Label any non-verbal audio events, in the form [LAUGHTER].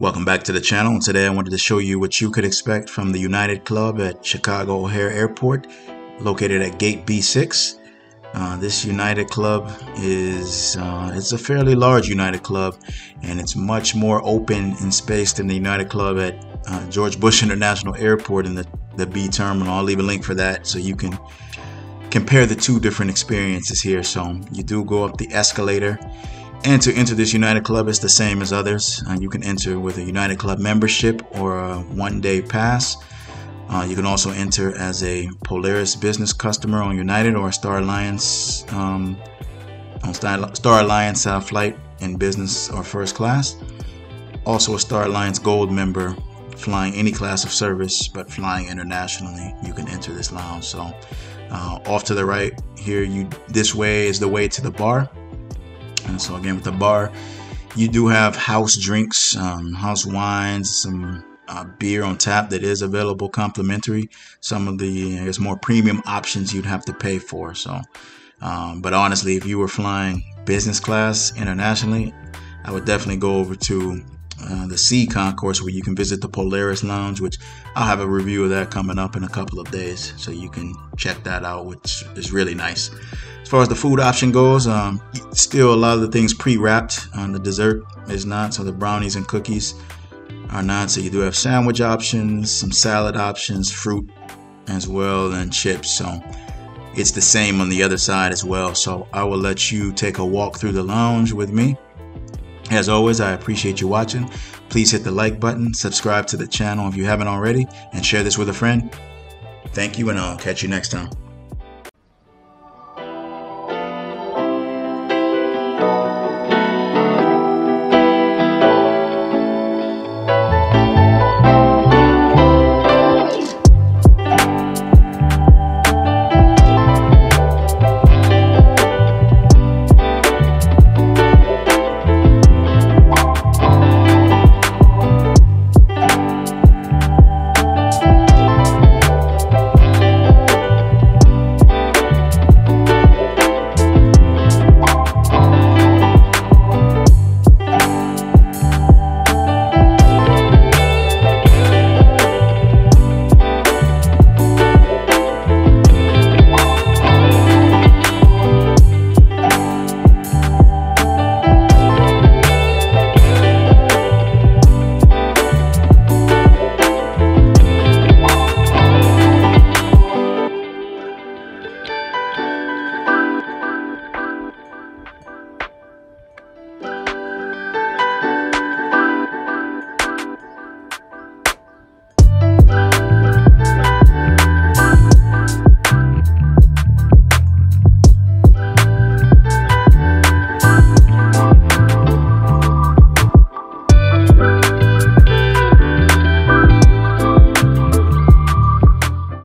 Welcome back to the channel. and Today I wanted to show you what you could expect from the United Club at Chicago O'Hare Airport, located at Gate B6. Uh, this United Club is uh, it's a fairly large United Club, and it's much more open in space than the United Club at uh, George Bush [LAUGHS] International Airport in the, the B terminal. I'll leave a link for that so you can compare the two different experiences here. So you do go up the escalator and to enter this United Club is the same as others. Uh, you can enter with a United Club membership or a one day pass. Uh, you can also enter as a Polaris business customer on United or Star Alliance um, on Star, Alliance uh, flight in business or first class. Also, a Star Alliance Gold member flying any class of service but flying internationally. You can enter this lounge. So, uh, off to the right here, you this way is the way to the bar. So again, with the bar, you do have house drinks, um, house wines, some uh, beer on tap that is available complimentary. Some of the I guess more premium options you'd have to pay for. So, um, but honestly, if you were flying business class internationally, I would definitely go over to uh, the C concourse where you can visit the Polaris Lounge, which I'll have a review of that coming up in a couple of days, so you can check that out, which is really nice. As far as the food option goes, um, still a lot of the things pre-wrapped. On the dessert is not, so the brownies and cookies are not. So you do have sandwich options, some salad options, fruit as well, and chips. So it's the same on the other side as well. So I will let you take a walk through the lounge with me. As always, I appreciate you watching. Please hit the like button, subscribe to the channel if you haven't already, and share this with a friend. Thank you, and I'll catch you next time.